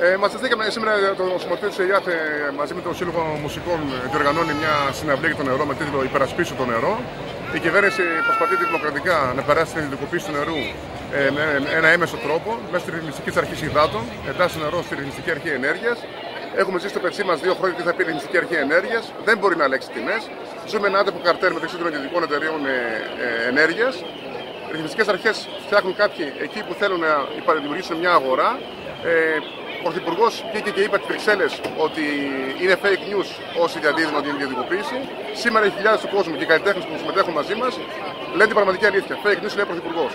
Ε, μαζευτήκαμε σήμερα το Σωματείο τη ΕΙΑΤ μαζί με το Σύλλογο Μουσικών διοργανώνει μια συναυλία για το νερό με τίτλο Υπερασπίσου το νερό. Η κυβέρνηση προσπαθεί δημοκρατικά να περάσει την ιδιωτικοποίηση του νερού ε, με ένα έμεσο τρόπο μέσω της ρυθμιστικής αρχής υδάτων, εντάσσει το νερό στη ρυθμιστική αρχή ενέργειας. Έχουμε ζήσει στο πετσί μας δύο χρόνια τι θα πει η ρυθμιστική αρχή ενέργειας. Δεν μπορεί να ελέγξει τιμές. Ζούμε ένα άτομο καρτέλ μεταξύ των ιδιωτικών εταιρείων ε, ε, ενέργειας. Οι ρυθμιστικές αρχές φτιάχνουν κάποιοι εκεί που θέλουν να δημιουργήσουν μια αγορά. Ε, ο Πρωθυπουργός βγήκε και είπε από τι Βρυξέλλες ότι είναι fake news όσοι διαδίδουν την ιδιωτικοποίηση. Σήμερα οι χιλιάδες του κόσμου και οι καλλιτέχνες που συμμετέχουν μαζί μας λένε την πραγματική αλήθεια. Fake news λέει ο Πρωθυπουργός.